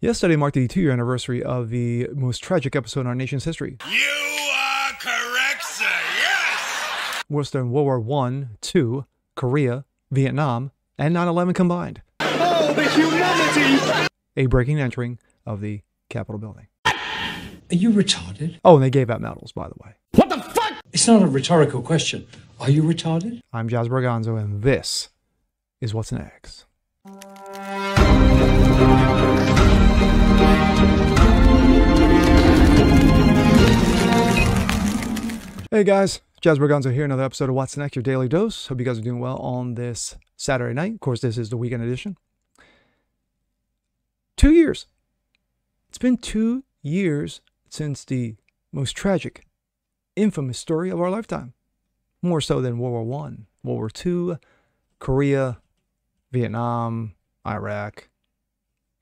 Yesterday marked the two year anniversary of the most tragic episode in our nation's history. You are correct, sir. Yes! Worse than World War One, Two, Korea, Vietnam, and 9 11 combined. Oh, the humanity! A breaking and entering of the Capitol building. Are you retarded? Oh, and they gave out medals, by the way. What the fuck? It's not a rhetorical question. Are you retarded? I'm Jazz Berganzo, and this is What's Next. Hey guys, Jazz Berganzo here, another episode of What's Next, your daily dose. Hope you guys are doing well on this Saturday night. Of course, this is the weekend edition. Two years. It's been two years since the most tragic, infamous story of our lifetime. More so than World War One, World War Two, Korea, Vietnam, Iraq,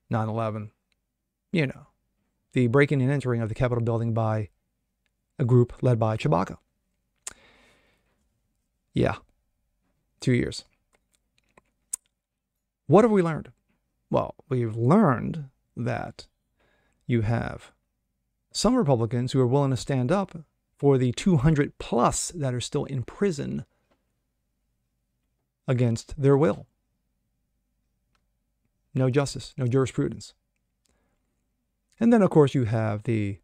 9 11. You know, the breaking and entering of the Capitol building by a group led by Chewbacca. Yeah, two years. What have we learned? Well, we've learned that you have some Republicans who are willing to stand up for the 200 plus that are still in prison against their will. No justice, no jurisprudence. And then, of course, you have the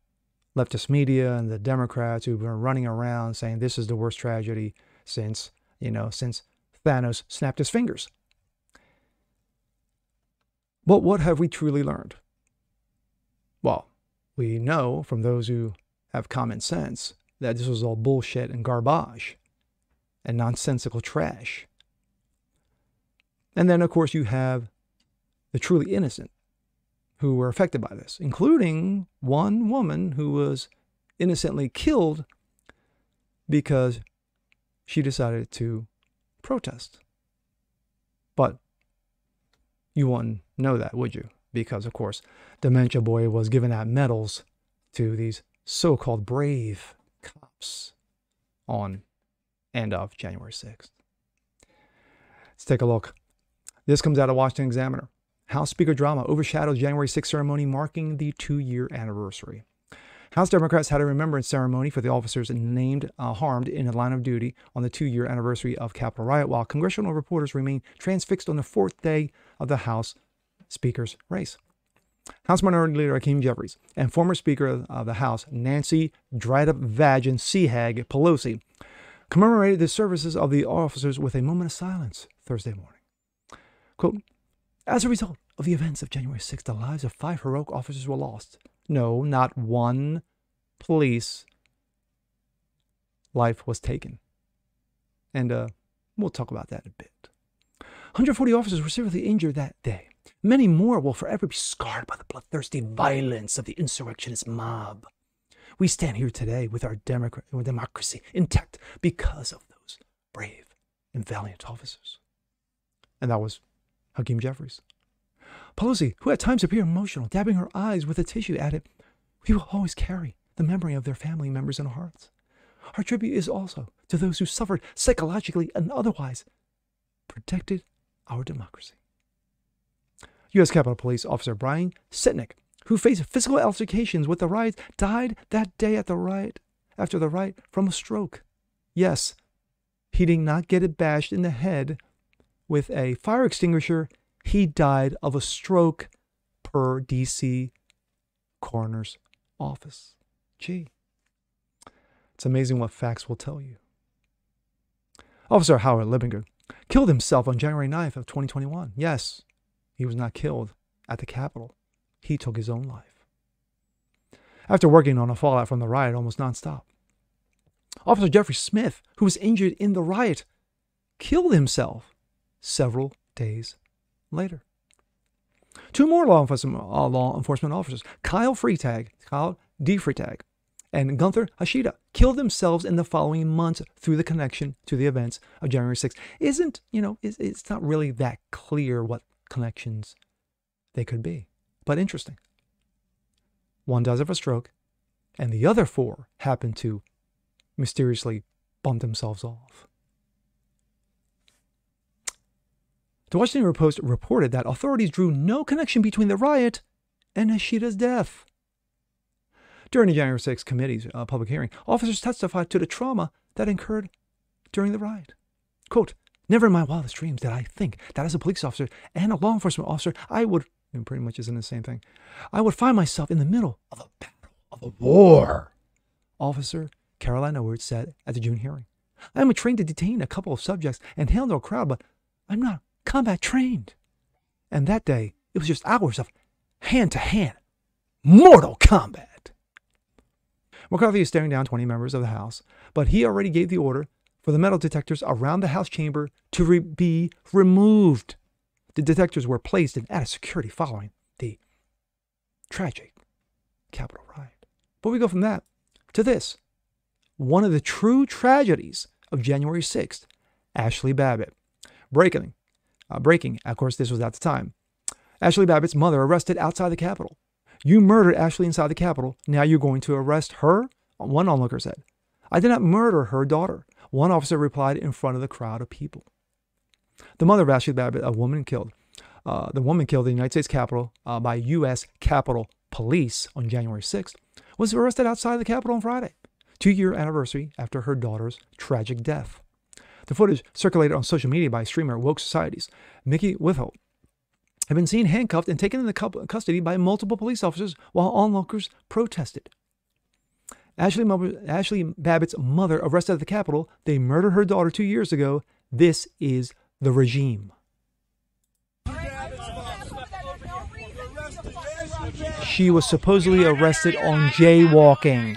leftist media and the Democrats who've been running around saying this is the worst tragedy since, you know, since Thanos snapped his fingers. But what have we truly learned? Well, we know from those who have common sense that this was all bullshit and garbage and nonsensical trash. And then, of course, you have the truly innocent who were affected by this, including one woman who was innocently killed because she decided to protest. But you wouldn't know that, would you? Because, of course, Dementia Boy was giving out medals to these so called brave cops on and of January 6th. Let's take a look. This comes out of Washington Examiner. House Speaker drama overshadowed January 6th ceremony marking the two year anniversary. House Democrats had a remembrance ceremony for the officers named uh, harmed in the line of duty on the two year anniversary of Capitol riot, while congressional reporters remain transfixed on the fourth day of the House Speaker's race. House Minority Leader Hakeem Jeffries and former Speaker of the House Nancy dried up vagin Seahag Pelosi commemorated the services of the officers with a moment of silence Thursday morning. Quote, as a result of the events of January 6th, the lives of five heroic officers were lost. No, not one police life was taken. And uh, we'll talk about that in a bit. 140 officers were severely injured that day. Many more will forever be scarred by the bloodthirsty violence of the insurrectionist mob. We stand here today with our democracy intact because of those brave and valiant officers. And that was Hakeem Jeffries. Pelosi, who at times appeared emotional, dabbing her eyes with a tissue, added, We will always carry the memory of their family members in our hearts. Our tribute is also to those who suffered psychologically and otherwise protected our democracy. U.S. Capitol Police Officer Brian Sicknick, who faced physical altercations with the riots, died that day at the riot after the riot from a stroke. Yes, he did not get it bashed in the head with a fire extinguisher, he died of a stroke per DC coroner's office. Gee, it's amazing what facts will tell you. Officer Howard Liebengood killed himself on January 9th of 2021. Yes, he was not killed at the Capitol. He took his own life. After working on a fallout from the riot almost nonstop. Officer Jeffrey Smith, who was injured in the riot, killed himself several days later. Two more law enforcement, uh, law enforcement officers, Kyle Freitag, Kyle DeFreytag, and Gunther Hashida, killed themselves in the following months through the connection to the events of January 6th. Isn't, you know, it's, it's not really that clear what connections they could be, but interesting. One dies of a stroke, and the other four happen to mysteriously bump themselves off. The Washington Post reported that authorities drew no connection between the riot and Hashida's death. During the January 6th committee's uh, public hearing, officers testified to the trauma that occurred during the riot. Quote, Never in my wildest dreams did I think that as a police officer and a law enforcement officer, I would, and pretty much isn't the same thing, I would find myself in the middle of a battle, of a war. Officer Caroline Edwards said at the June hearing. I am trained to detain a couple of subjects and handle a crowd, but I'm not combat trained. And that day, it was just hours of hand to hand mortal combat. McCarthy is staring down 20 members of the House, but he already gave the order for the metal detectors around the House chamber to re- be removed. The detectors were placed in added security following the tragic Capitol riot. But we go from that to this one of the true tragedies of January 6th, Ashli Babbitt. Breaking, uh, breaking, of course, this was at the time. Ashli Babbitt's mother arrested outside the Capitol. You murdered Ashli inside the Capitol. Now you're going to arrest her? One onlooker said. I did not murder her daughter. One officer replied in front of the crowd of people. The mother of Ashli Babbitt, a woman killed, uh, the woman killed in the United States Capitol uh, by U.S. Capitol Police on January 6th, was arrested outside the Capitol on Friday, two year anniversary after her daughter's tragic death. The footage circulated on social media by streamer Woke Societies. Micki Witthoeft had been seen handcuffed and taken into custody by multiple police officers while onlookers protested. Ashli, Ashli Babbitt's mother arrested at the Capitol. They murdered her daughter two years ago. This is the regime. She was supposedly arrested on jaywalking.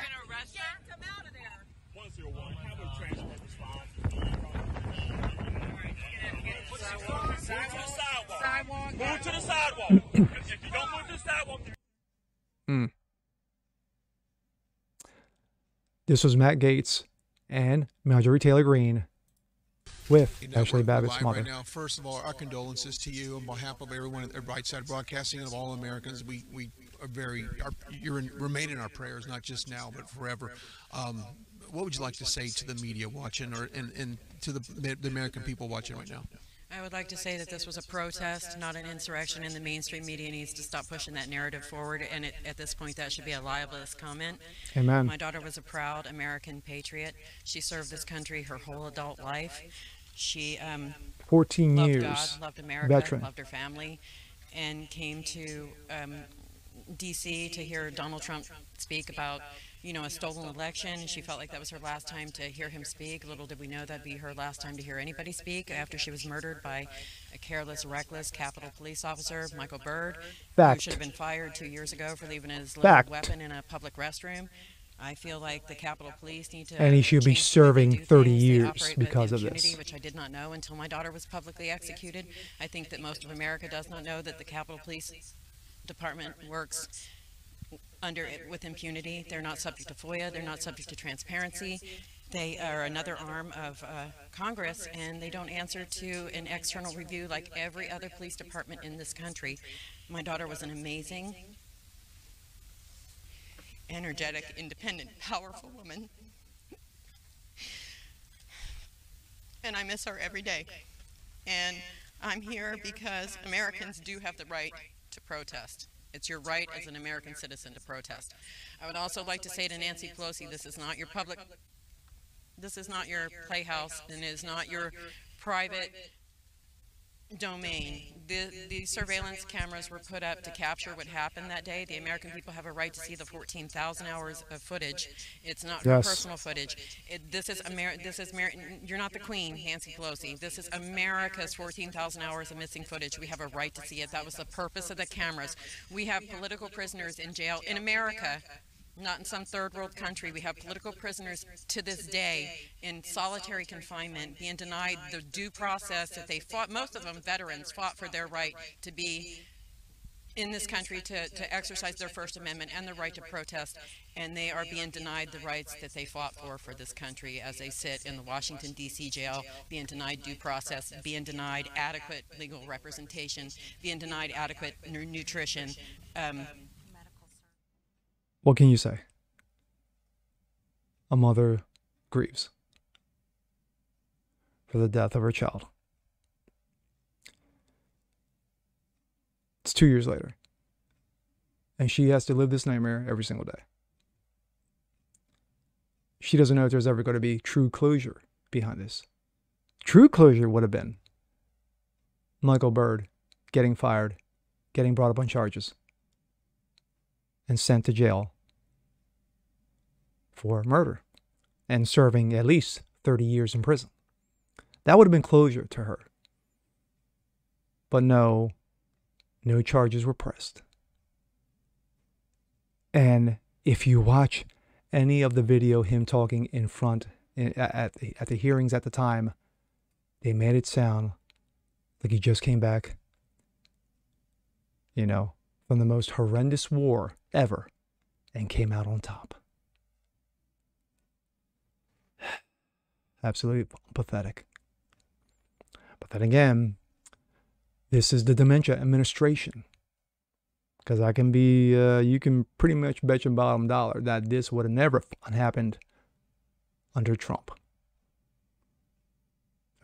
Mm. This was Matt Gaetz and Marjorie Taylor Greene with you know, Ashli Babbitt's mother. Right now, first of all, our condolences to you on behalf of everyone at Right Side Broadcasting and of all Americans. We we are very are, you're in, remain in our prayers, not just now but forever. Um, what would you like to say to the media watching, or and, and to the the American people watching right now? I would like to say that this was a protest, not an insurrection, and the mainstream media needs to stop pushing that narrative forward. And it, at this point, that should be a libelous comment. Amen. My daughter was a proud American patriot. She served this country her whole adult life. She um, 14 loved years. God, loved America, veteran. loved her family, and came to um, D.C. to hear Donald Trump speak about you know, a stolen election. She felt like that was her last time to hear him speak. Little did we know that'd be her last time to hear anybody speak after she was murdered by a careless, reckless Capitol Police officer, Michael Byrd, Fact. who should have been fired two years ago for leaving his Fact. weapon in a public restroom. I feel like the Capitol Police need to. And he should be change the way they serving 30 years because of this. Which I did not know until my daughter was publicly executed. I think that most of America does not know that the Capitol Police Department works under it with impunity. They're not subject to FOIA. They're not subject to transparency. They are another arm of uh, Congress, and they don't answer to an external review like every other police department in this country. My daughter was an amazing, energetic, independent, powerful woman. And I miss her every day. And I'm here because Americans do have the right to protest. It's your right as an American citizen to protest. I would also like to say to Nancy Pelosi, this is not your public, this is not your playhouse, and is not your private domain. The, the surveillance cameras were put up to capture what happened that day. The American people have a right to see the 14,000 hours of footage. It's not Yes. personal footage. It, this is America. This is Mer- You're not the Queen, Nancy Pelosi. This is America's 14,000 hours of missing footage. We have a right to see it. That was the purpose of the cameras. We have political prisoners in jail in America. Not in some third world country. We have political prisoners to this day in solitary confinement being denied the due process that they fought. Most of them veterans fought for their right to be in this country to, to exercise their First Amendment and the right to protest, and they are being denied the rights that they fought for for this country as they sit in the Washington, D.C. jail, being denied due process, being denied adequate legal representation, being denied adequate nutrition. Um, What can you say? A mother grieves for the death of her child. It's two years later. And she has to live this nightmare every single day. She doesn't know if there's ever going to be true closure behind this. True closure would have been Michael Byrd getting fired, getting brought up on charges, and sent to jail for murder and serving at least 30 years in prison. That would have been closure to her. But no, no charges were pressed. And if you watch any of the video, him talking in front at the, at the hearings at the time, they made it sound like he just came back, you know, from the most horrendous war ever and came out on top. Absolutely pathetic. But then again, this is the dementia administration. Because I can be, uh, you can pretty much bet your bottom dollar that this would have never happened under Trump.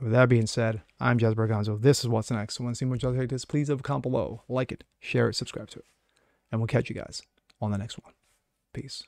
With that being said, I'm Jazz Berganzo. This is What's Next. So want to see more just like this, please leave a comment below. Like it, share it, subscribe to it. And we'll catch you guys on the next one. Peace.